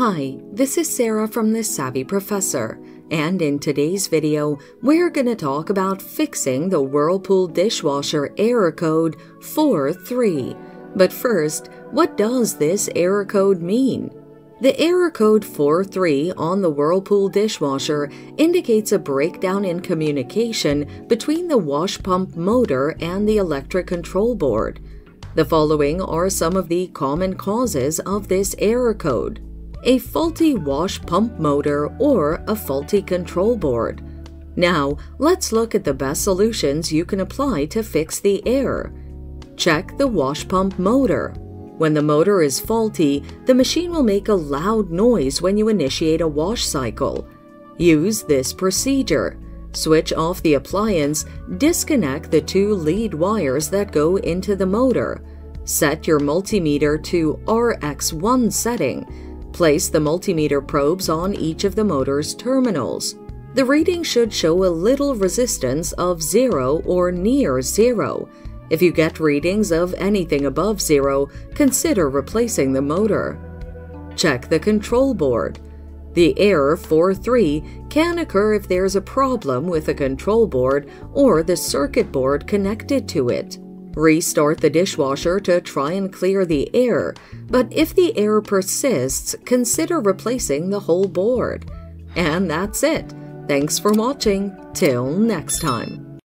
Hi, this is Sarah from The Savvy Professor, and in today's video, we're going to talk about fixing the Whirlpool dishwasher error code 43. But first, what does this error code mean? The error code 43 on the Whirlpool dishwasher indicates a breakdown in communication between the wash pump motor and the electric control board. The following are some of the common causes of this error code a faulty wash pump motor, or a faulty control board. Now, let's look at the best solutions you can apply to fix the error. Check the wash pump motor. When the motor is faulty, the machine will make a loud noise when you initiate a wash cycle. Use this procedure. Switch off the appliance, disconnect the two lead wires that go into the motor. Set your multimeter to RX1 setting Place the multimeter probes on each of the motor's terminals. The reading should show a little resistance of 0 or near 0. If you get readings of anything above 0, consider replacing the motor. Check the control board. The error 43 can occur if there's a problem with the control board or the circuit board connected to it. Restart the dishwasher to try and clear the air, but if the air persists, consider replacing the whole board. And that's it. Thanks for watching. Till next time.